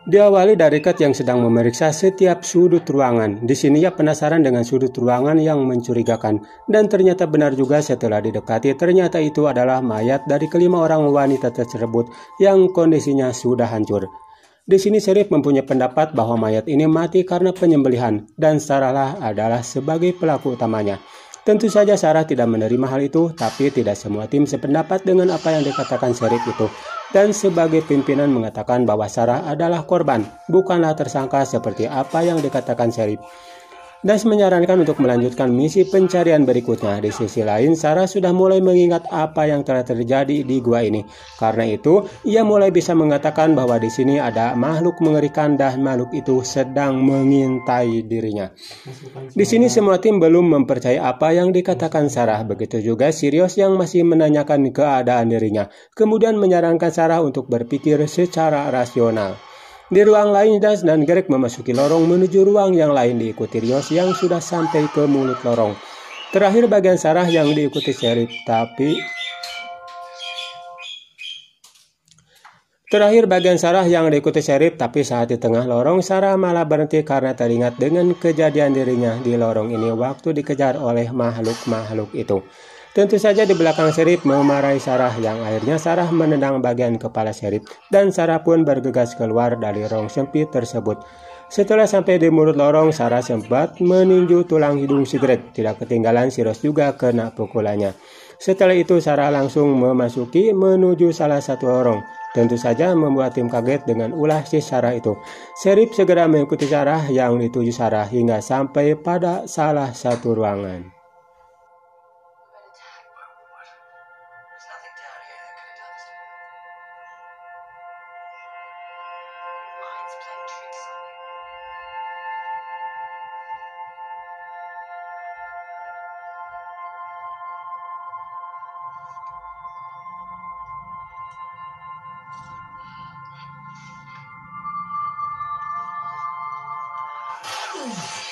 Diawali dari Kat yang sedang memeriksa setiap sudut ruangan. Di sini ia penasaran dengan sudut ruangan yang mencurigakan. Dan ternyata benar juga setelah didekati, ternyata itu adalah mayat dari kelima orang wanita tersebut yang kondisinya sudah hancur. Di sini Serif mempunyai pendapat bahwa mayat ini mati karena penyembelihan dan Sarah adalah sebagai pelaku utamanya. Tentu saja Sarah tidak menerima hal itu, tapi tidak semua tim sependapat dengan apa yang dikatakan Serif itu dan sebagai pimpinan mengatakan bahwa Sarah adalah korban, bukanlah tersangka seperti apa yang dikatakan Syarif. Dan menyarankan untuk melanjutkan misi pencarian berikutnya. Di sisi lain, Sarah sudah mulai mengingat apa yang telah terjadi di gua ini. Karena itu, ia mulai bisa mengatakan bahwa di sini ada makhluk mengerikan dan makhluk itu sedang mengintai dirinya. Di sini semua tim belum mempercayai apa yang dikatakan Sarah. Begitu juga Sirius yang masih menanyakan keadaan dirinya. Kemudian menyarankan Sarah untuk berpikir secara rasional. Di ruang lain, Das dan Greg memasuki lorong menuju ruang yang lain diikuti Rios yang sudah sampai ke mulut lorong. Terakhir bagian Sarah yang diikuti Sheriff, tapi Terakhir bagian Sarah yang diikuti Sheriff, tapi saat di tengah lorong, Sarah malah berhenti karena teringat dengan kejadian dirinya di lorong ini waktu dikejar oleh makhluk-makhluk itu. Tentu saja di belakang Serif memarahi Sarah yang akhirnya Sarah menendang bagian kepala Serif dan Sarah pun bergegas keluar dari rong sempit tersebut. Setelah sampai di mulut lorong, Sarah sempat meninju tulang hidung Sigrid. Tidak ketinggalan Siros juga kena pukulannya. Setelah itu Sarah langsung memasuki menuju salah satu lorong. Tentu saja membuat tim kaget dengan ulah si Sarah itu. Serif segera mengikuti Sarah yang dituju Sarah hingga sampai pada salah satu ruangan. out here playing tricks on me. Oh.